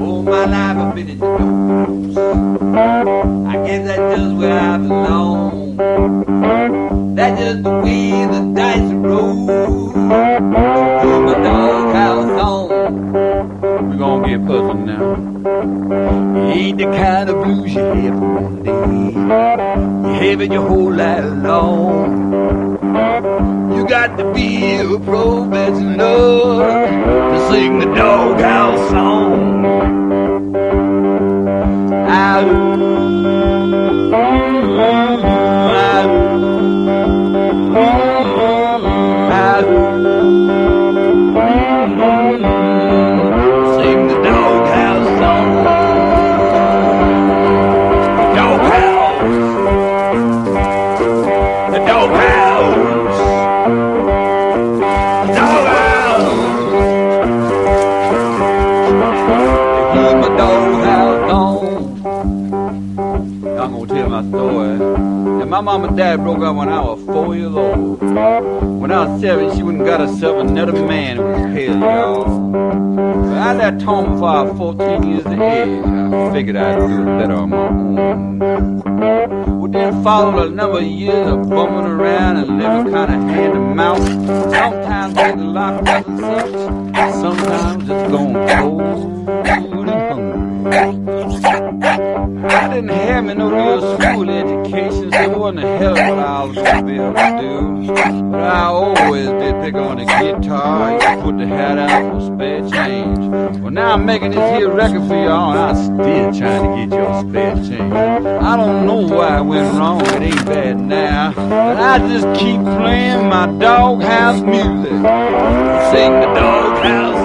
All my life I've been in the news. I guess that's just where I belong. That's just the way the dice roll. Put my doghouse on. We're gonna get puzzled now. Ain't the kind of blues you have one day. You're having your whole life long. You got to be a professional to sing the doghouse song. I, Sing the doghouse song. Doghouse. The doghouse. I'm gonna tell my story. And my mom and dad broke up when I was four years old. When I was seven, she went and got herself another man who was pale, y'all. But I left home before I was 14 years of age. I figured I'd do it better on my own. Well, then followed a number of years of bumming around and living kind of hand to mouth. Sometimes getting locked up and education, it wasn't a hell of what I was gonna be able to do. But I always did pick on the guitar, to put the hat out for spare change. Well, now I'm making this here record for y'all, and I'm still trying to get your spare change. I don't know why I went wrong, it ain't bad now, but I just keep playing my doghouse music. Sing the doghouse.